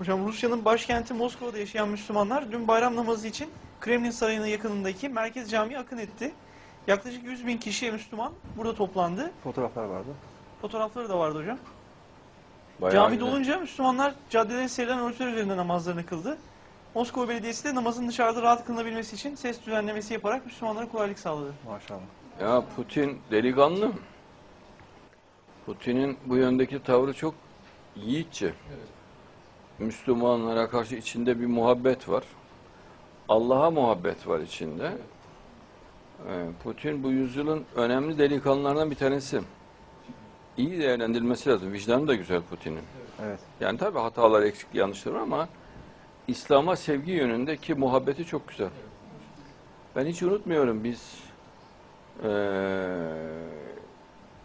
Hocam Rusya'nın başkenti Moskova'da yaşayan Müslümanlar dün bayram namazı için Kremlin Sarayı'nın yakınındaki Merkez Camii'ye akın etti. Yaklaşık 100 bin kişi Müslüman burada toplandı. Fotoğraflar vardı. Fotoğrafları da vardı hocam. Bayağı Cami güzel. dolunca Müslümanlar caddede serilen örtüler üzerinde namazlarını kıldı. Moskova Belediyesi de namazın dışarıda rahat kılınabilmesi için ses düzenlemesi yaparak Müslümanlara kolaylık sağladı. Maşallah. Ya Putin delikanlı. Putin'in bu yöndeki tavrı çok yiğitçe. Müslümanlara karşı içinde bir muhabbet var. Allah'a muhabbet var içinde. Ee, Putin bu yüzyılın önemli delikanlılarından bir tanesi. İyi değerlendirilmesi lazım. Vicdanı da güzel Putin'in. Evet. Yani tabii hatalar, eksik, yanlışlar ama İslam'a sevgi yönündeki muhabbeti çok güzel. Ben hiç unutmuyorum biz eee,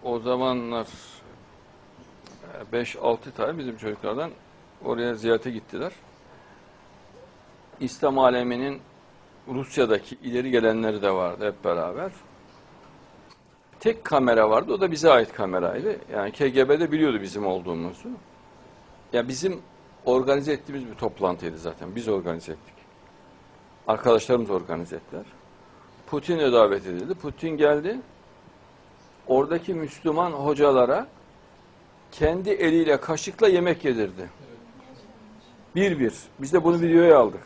o zamanlar 5-6 tane bizim çocuklardan oraya ziyarete gittiler. İslam aleminin Rusya'daki ileri gelenleri de vardı hep beraber. Tek kamera vardı, o da bize ait kameraydı. Yani KGB'de biliyordu bizim olduğumuzu. Ya bizim organize ettiğimiz bir toplantıydı zaten. Biz organize ettik. Arkadaşlarımız organize ettiler. Putin de davet edildi. Putin geldi. Oradaki Müslüman hocalara kendi eliyle kaşıkla yemek yedirdi. Bir bir. Biz de bunu videoya aldık.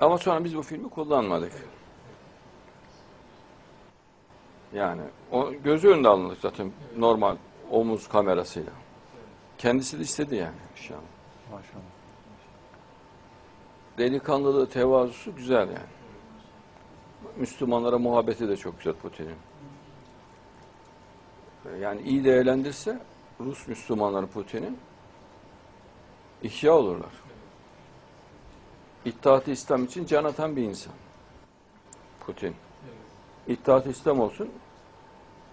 Ama sonra biz bu filmi kullanmadık. Yani o gözü önünde alındık zaten normal omuz kamerasıyla. Kendisi de istedi yani inşallah. Maşallah. Delikanlılığı, tevazusu güzel yani. Müslümanlara muhabbeti de çok güzel Putin'in. Yani iyi değerlendirse Rus Müslümanları Putin'in ihya olurlar. İttihat-ı İslam için can atan bir insan. Putin. İttihat-ı İslam olsun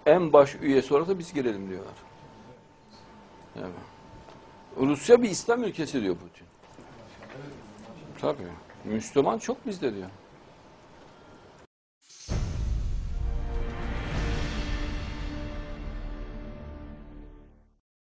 en baş üyesi olarak da biz girelim diyorlar. Yani. Rusya bir İslam ülkesi diyor Putin. Tabii. Müslüman çok bizde diyor.